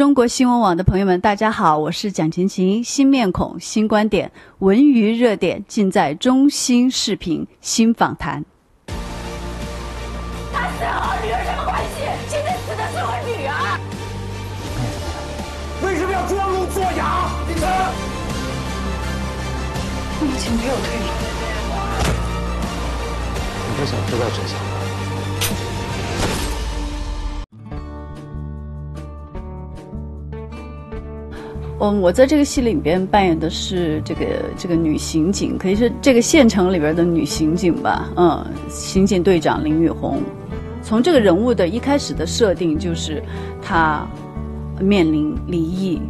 中国新闻网的朋友们，大家好，我是蒋勤勤，新面孔，新观点，文娱热点尽在中新视频新访谈。他死和我女儿什么关系？现在死的是我女儿。为什么要装聋作哑？你说，目前没有退路。你不想知道真相嗯，我在这个戏里边扮演的是这个这个女刑警，可以是这个县城里边的女刑警吧。嗯，刑警队长林雨红。从这个人物的一开始的设定，就是她面临离异，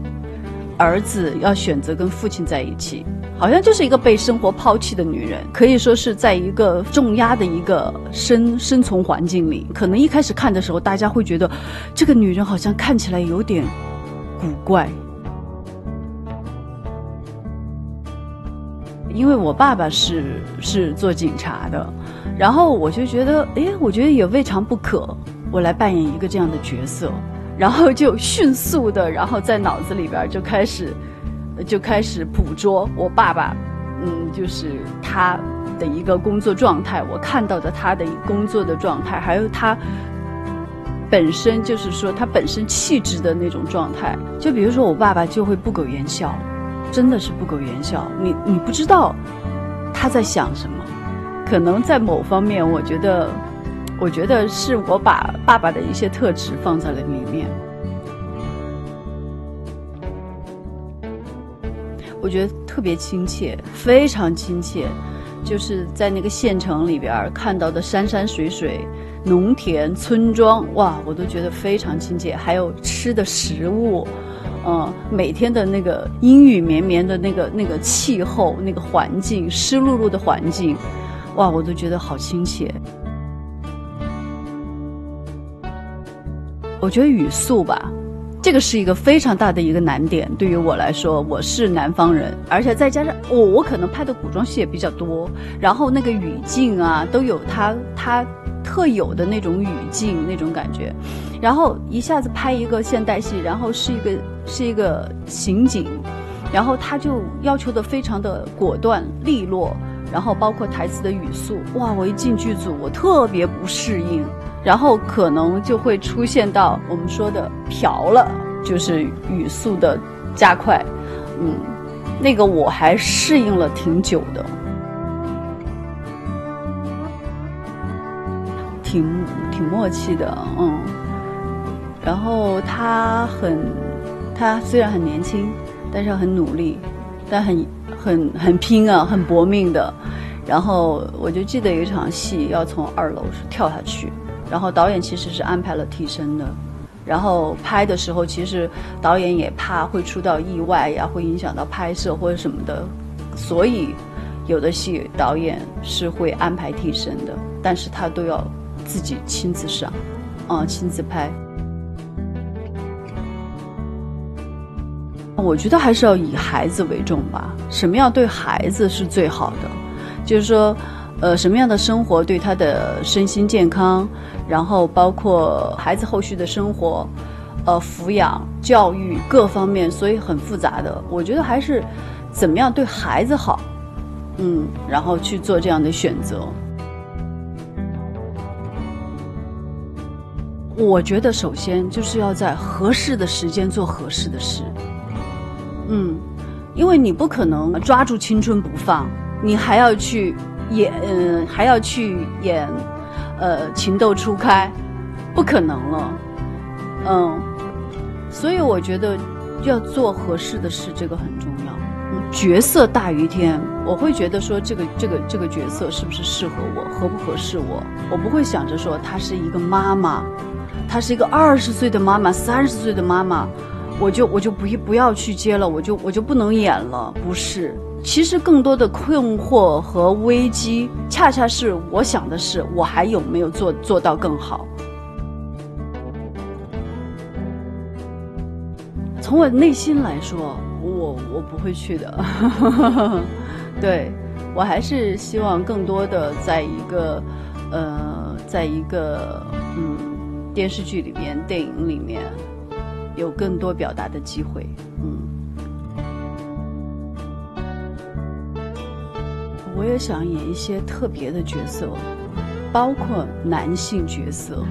儿子要选择跟父亲在一起，好像就是一个被生活抛弃的女人，可以说是在一个重压的一个生生存环境里。可能一开始看的时候，大家会觉得这个女人好像看起来有点古怪。因为我爸爸是是做警察的，然后我就觉得，哎，我觉得也未尝不可，我来扮演一个这样的角色，然后就迅速的，然后在脑子里边就开始，就开始捕捉我爸爸，嗯，就是他的一个工作状态，我看到的他的工作的状态，还有他本身就是说他本身气质的那种状态，就比如说我爸爸就会不苟言笑。真的是不苟言笑，你你不知道他在想什么，可能在某方面，我觉得，我觉得是我把爸爸的一些特质放在了里面，我觉得特别亲切，非常亲切，就是在那个县城里边看到的山山水水、农田、村庄，哇，我都觉得非常亲切，还有吃的食物。嗯，每天的那个阴雨绵绵的那个那个气候，那个环境，湿漉漉的环境，哇，我都觉得好亲切。我觉得语速吧，这个是一个非常大的一个难点。对于我来说，我是南方人，而且再加上我，我可能拍的古装戏也比较多，然后那个语境啊，都有它它。特有的那种语境，那种感觉，然后一下子拍一个现代戏，然后是一个是一个刑警，然后他就要求的非常的果断利落，然后包括台词的语速，哇！我一进剧组，我特别不适应，然后可能就会出现到我们说的瓢了，就是语速的加快，嗯，那个我还适应了挺久的。挺挺默契的，嗯，然后他很，他虽然很年轻，但是很努力，但很很很拼啊，很搏命的。然后我就记得有一场戏要从二楼跳下去，然后导演其实是安排了替身的，然后拍的时候其实导演也怕会出到意外呀，会影响到拍摄或者什么的，所以有的戏导演是会安排替身的，但是他都要。自己亲自上，啊，亲自拍。我觉得还是要以孩子为重吧。什么样对孩子是最好的？就是说，呃，什么样的生活对他的身心健康，然后包括孩子后续的生活，呃，抚养、教育各方面，所以很复杂的。我觉得还是怎么样对孩子好，嗯，然后去做这样的选择。我觉得首先就是要在合适的时间做合适的事，嗯，因为你不可能抓住青春不放，你还要去演，嗯，还要去演，呃，情窦初开，不可能了，嗯，所以我觉得要做合适的事，这个很重要。角色大于天，我会觉得说这个这个这个角色是不是适合我，合不合适我，我不会想着说她是一个妈妈。她是一个二十岁的妈妈，三十岁的妈妈，我就我就不不要去接了，我就我就不能演了。不是，其实更多的困惑和危机，恰恰是我想的是，我还有没有做做到更好。从我内心来说，我我不会去的。对，我还是希望更多的在一个，呃，在一个，嗯。电视剧里面、电影里面，有更多表达的机会。嗯，我也想演一些特别的角色，包括男性角色。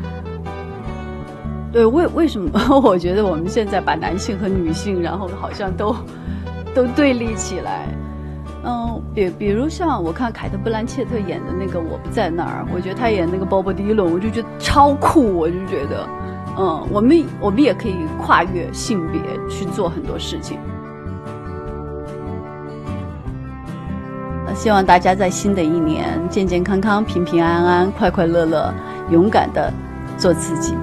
对，为为什么 我觉得我们现在把男性和女性，然后好像都 都对立起来？嗯，比比如像我看凯特·布兰切特演的那个《我不在那儿》，我觉得他演那个鲍勃·迪伦，我就觉得超酷，我就觉得，嗯，我们我们也可以跨越性别去做很多事情。希望大家在新的一年健健康康、平平安安、快快乐乐、勇敢的做自己。